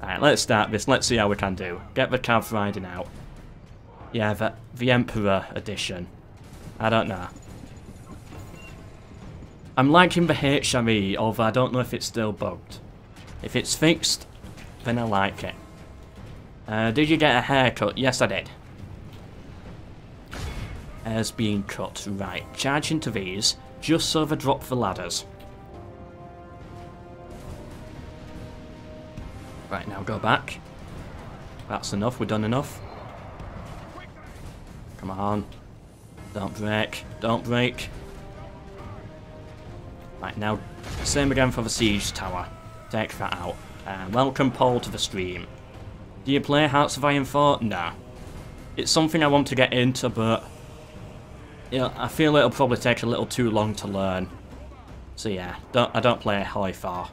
Alright, let's start this. Let's see how we can do. Get the cav riding out. Yeah, the, the Emperor edition. I don't know. I'm liking the HRE, although I don't know if it's still bugged. If it's fixed, then I like it. Uh, did you get a haircut? Yes, I did. Hair's being cut. Right, charge into these, just so they drop the ladders. Right, now go back. That's enough, we're done enough. Come on. Don't break, don't break. Right, now, same again for the siege tower. Take that out. Uh, welcome Paul to the stream. Do you play Hearts of Iron 4? No. It's something I want to get into, but... You know, I feel it'll probably take a little too long to learn. So yeah, don't, I don't play Hoi 4.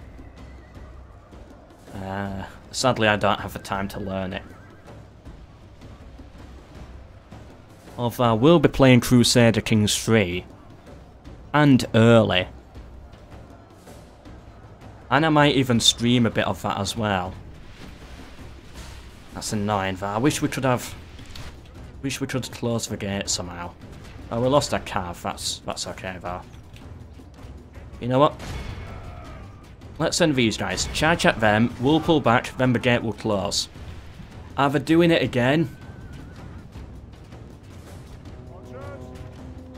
Uh, sadly, I don't have the time to learn it. Although I will be playing Crusader Kings 3. And early. And I might even stream a bit of that as well. That's annoying, but I wish we could have... Wish we could close the gate somehow. Oh, we lost our cav. That's, that's okay, though. You know what? Let's send these guys. Charge at them, we'll pull back, then the gate will close. Are they doing it again?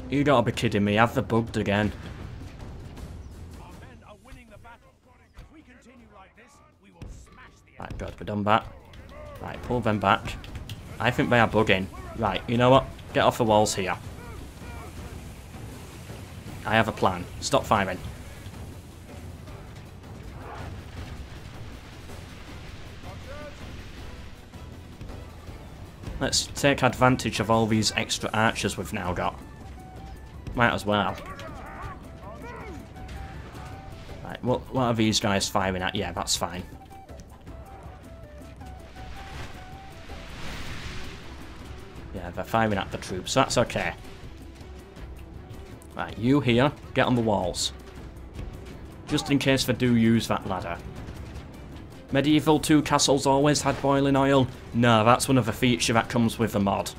You gotta be kidding me, have they bugged again? Right, good, we're done that. Right, pull them back. I think they are bugging. Right, you know what? Get off the walls here. I have a plan. Stop firing. Let's take advantage of all these extra archers we've now got. Might as well. Right, what, what are these guys firing at? Yeah, that's fine. Yeah, they're firing at the troops, so that's okay. Right, you here, get on the walls. Just in case they do use that ladder. Medieval 2 castles always had boiling oil? No, that's one of the features that comes with the mod.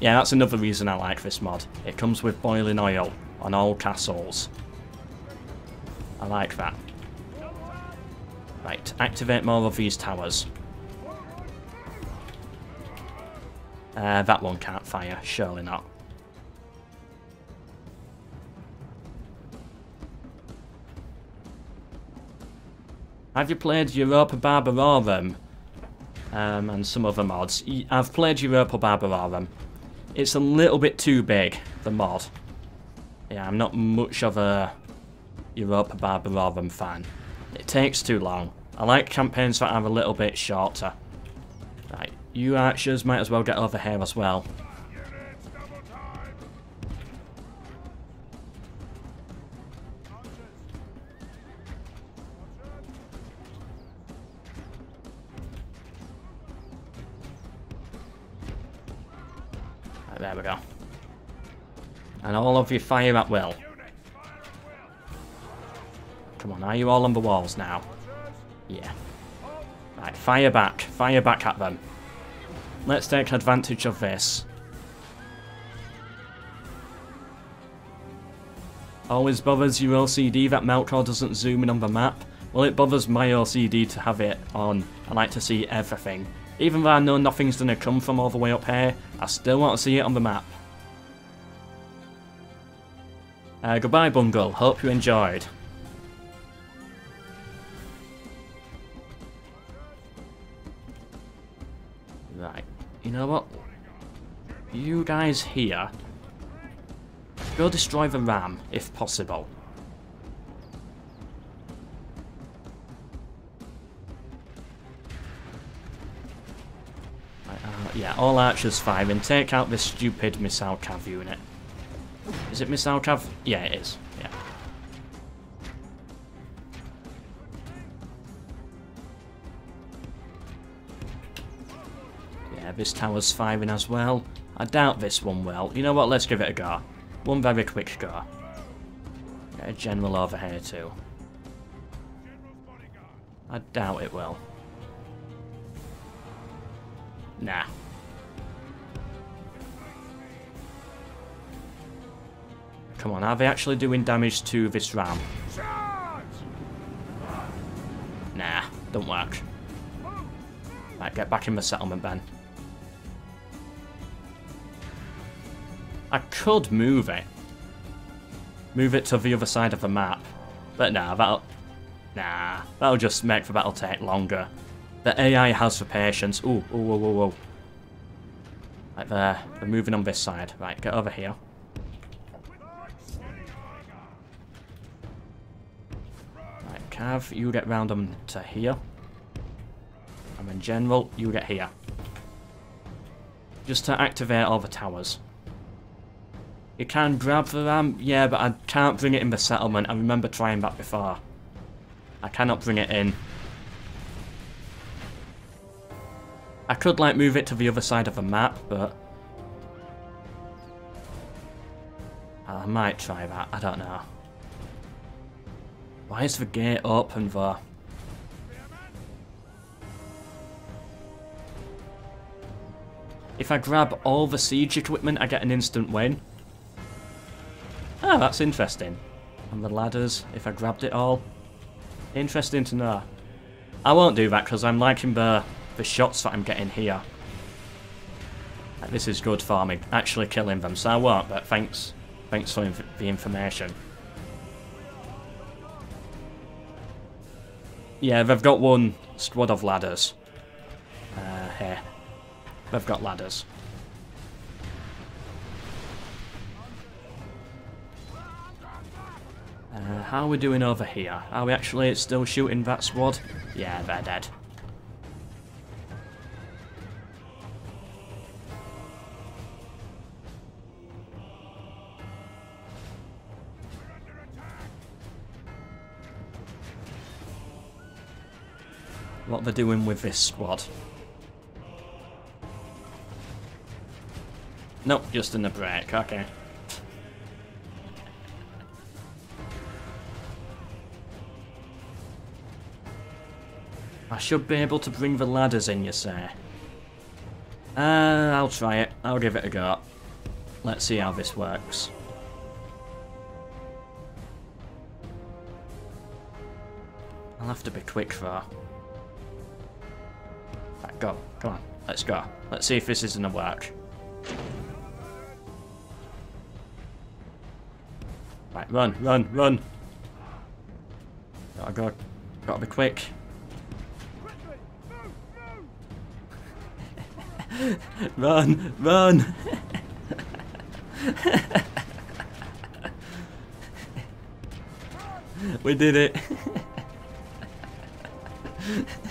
Yeah, that's another reason I like this mod. It comes with boiling oil on all castles. I like that. Right, activate more of these towers. Uh, that one can't fire, surely not. Have you played Europa Barbarorum? Um, and some other mods. I've played Europa Barbarorum. It's a little bit too big, the mod. Yeah, I'm not much of a Europa Barbarorum fan. It takes too long. I like campaigns that are a little bit shorter. Right, you archers might as well get over here as well. Right, there we go. And all of you fire at will. Come on, are you all on the walls now? Yeah. Right, fire back. Fire back at them. Let's take advantage of this. Oh, Always bothers your OCD that Melkor doesn't zoom in on the map. Well, it bothers my OCD to have it on. I like to see everything. Even though I know nothing's going to come from all the way up here, I still want to see it on the map. Uh, goodbye, Bungle. Hope you enjoyed. Right. You know what? You guys here, go destroy the ram, if possible. Yeah, all archers firing. Take out this stupid missile cav unit. Is it missile cav? Yeah, it is. Yeah. Yeah, this tower's firing as well. I doubt this one will. You know what? Let's give it a go. One very quick go. Get a general over here too. I doubt it will. Nah. Come on, are they actually doing damage to this ram? Nah, don't work. Right, get back in the settlement, Ben. I could move it. Move it to the other side of the map. But nah, that'll... Nah, that'll just make the battle take longer. The AI has the patience. Ooh, ooh, ooh, ooh, ooh. Right there. They're moving on this side. Right, get over here. Cav, you get round them to here. And then General, you get here. Just to activate all the towers. You can grab the ram, yeah, but I can't bring it in the settlement. I remember trying that before. I cannot bring it in. I could, like, move it to the other side of the map, but... I might try that, I don't know. Why is the gate open there? If I grab all the siege equipment, I get an instant win. Ah, that's interesting. And the ladders, if I grabbed it all. Interesting to know. I won't do that because I'm liking the, the shots that I'm getting here. This is good me, actually killing them, so I won't, but thanks, thanks for inf the information. Yeah, they've got one squad of ladders. Uh, here. They've got ladders. Uh, how are we doing over here? Are we actually still shooting that squad? Yeah, they're dead. What they're doing with this squad. Nope, just in the break, okay. I should be able to bring the ladders in, you say? Uh, I'll try it. I'll give it a go. Let's see how this works. I'll have to be quick though. Go. Come on. Let's go. Let's see if this is gonna work. Right, run, run, run. Gotta go. Gotta be quick. run, run. we did it.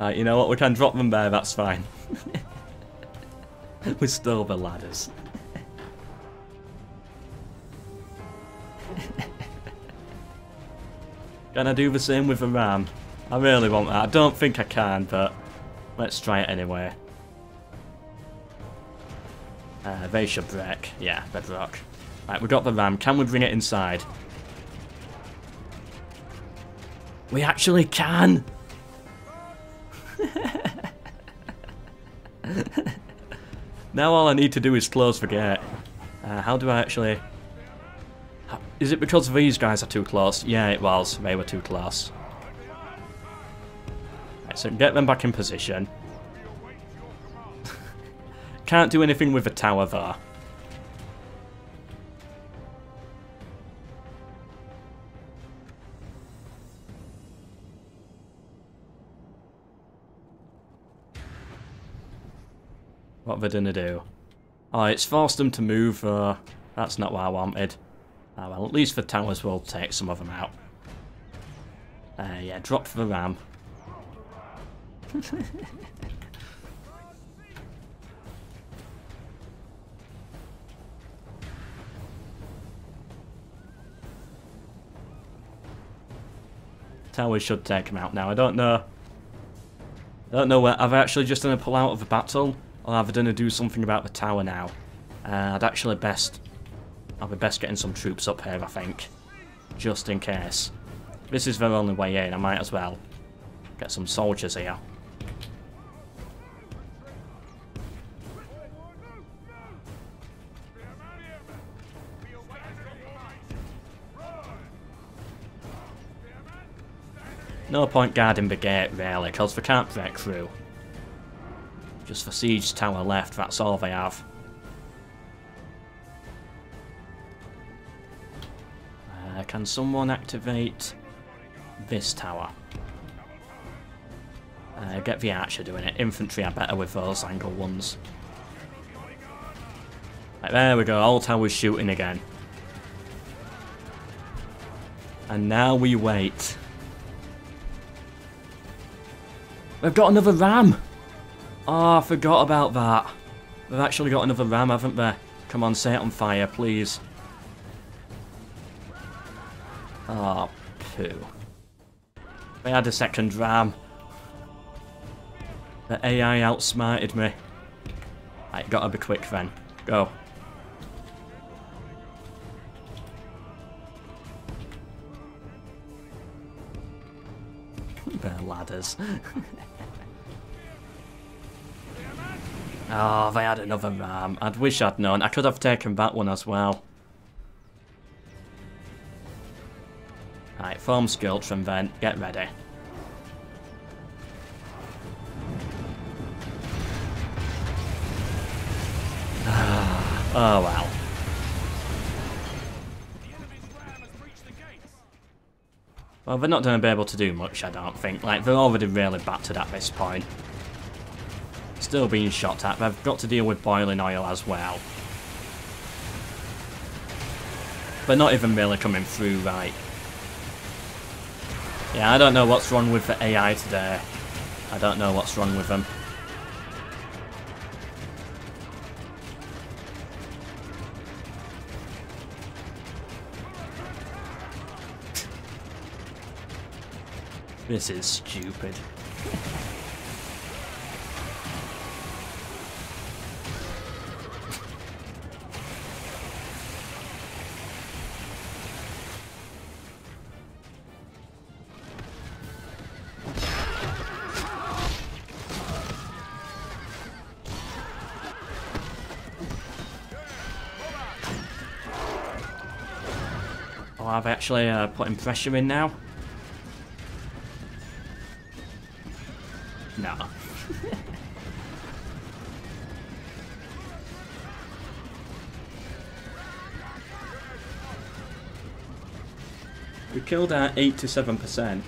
uh, you know what, we can drop them there, that's fine. we stole the ladders. can I do the same with the ram? I really want that. I don't think I can, but let's try it anyway. Uh, they should break. Yeah, bedrock. Right, we got the ram. Can we bring it inside? We actually can! now all I need to do is close the gate. Uh, how do I actually... Is it because these guys are too close? Yeah, it was. They were too close. So get them back in position. Can't do anything with the tower there. What are gonna do? Oh, it's forced them to move. Uh, that's not what I wanted. Oh, well, at least the towers will take some of them out. Uh, yeah, drop the ram. Towers should take him out now. I don't know. I don't know where. Have I actually just done a pull out of the battle? Or have to do something about the tower now? Uh, I'd actually best... I'll be best getting some troops up here, I think. Just in case. This is their only way in. I might as well get some soldiers here. No point guarding the gate, really, because they can't break through. Just the siege tower left, that's all they have. Uh, can someone activate this tower? Uh, get the archer doing it. Infantry are better with those angle ones. Right, there we go, all towers shooting again. And now we wait. We've got another ram! Oh, I forgot about that. They've actually got another ram, haven't they? Come on, set it on fire, please. Ah, oh, poo. They had a second ram. The AI outsmarted me. Right, gotta be quick then. Go. They're ladders. Ah, oh, they had another ram. I'd wish I'd known. I could have taken that one as well. Right, form from then. Get ready. Ah, oh well. Well, they're not going to be able to do much, I don't think. Like, they're already really battered at this point. Still being shot at. They've got to deal with boiling oil as well. They're not even really coming through right. Yeah, I don't know what's wrong with the AI today. I don't know what's wrong with them. This is stupid. I've actually uh, putting pressure in now. No. we killed our 87%.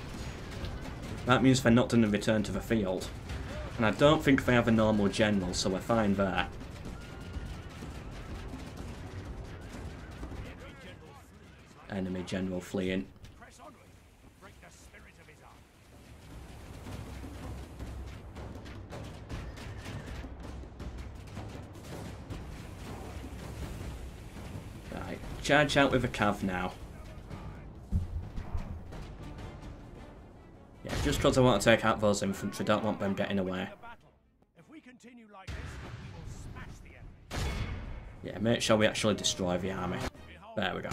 That means they're not going to return to the field. And I don't think they have a normal general, so we're fine there. Enemy general fleeing. Charge out with a cav now. Yeah, just because I want to take out those infantry, don't want them getting away. Yeah, make sure we actually destroy the army. There we go.